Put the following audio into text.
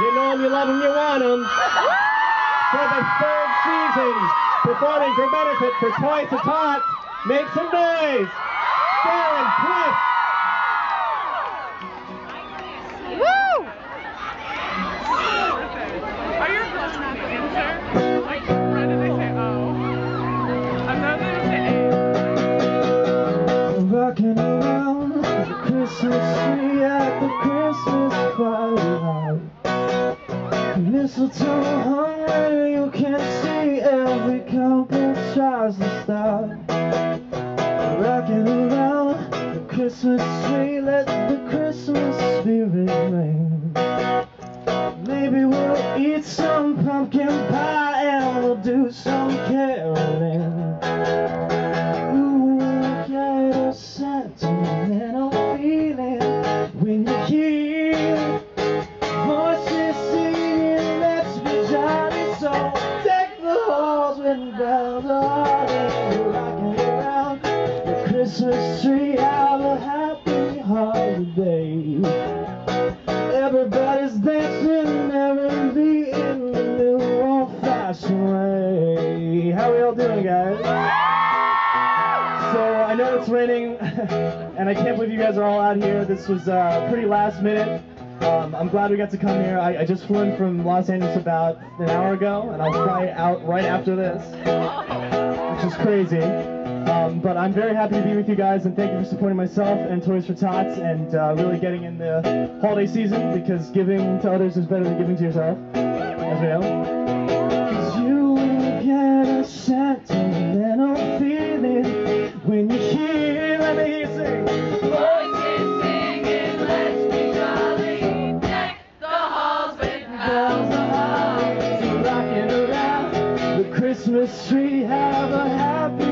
You know them, you love them, you want them. For the third season, performing for benefit for Toys for Tots, make some noise. Darren Criss. Woo! Are your girls from? Like, why did they say oh? I thought they would say A. Rocking around the Christmas tree Mistletoe hung where you can see every couple tries to stop. Rocking around the Christmas tree, let the Christmas spirit ring. Maybe we'll eat some pumpkin pie and we'll do some bells are rocking around the Christmas tree. Have a happy holiday. Everybody's dancing merrily in the new old-fashioned way. How are we all doing, guys? So I know it's raining, and I can't believe you guys are all out here. This was uh, pretty last minute. Um, I'm glad we got to come here. I, I just flew in from Los Angeles about an hour ago, and I'll fly out right after this, which is crazy. Um, but I'm very happy to be with you guys, and thank you for supporting myself and Toys for Tots, and uh, really getting in the holiday season because giving to others is better than giving to yourself, as we know. Christmas tree, have a happy